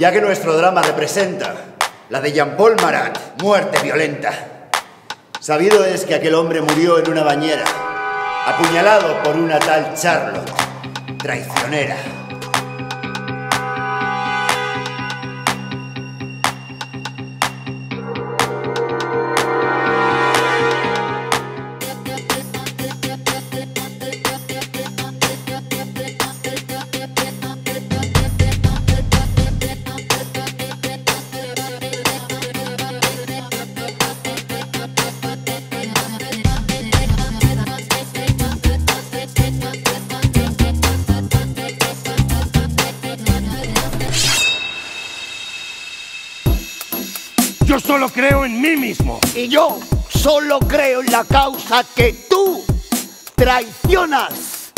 ya que nuestro drama representa la de Jean-Paul Marat, muerte violenta. Sabido es que aquel hombre murió en una bañera, apuñalado por una tal Charlotte, traicionera. Yo solo creo en mí mismo. Y yo solo creo en la causa que tú traicionas.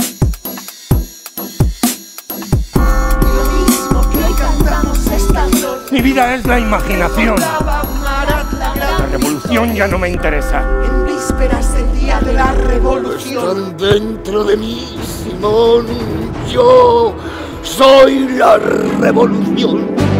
Lo mismo que cantamos esta flor. Mi vida es la imaginación. La revolución ya no me interesa. En vísperas del día de la revolución. Están dentro de mí, Simón. Yo soy la revolución.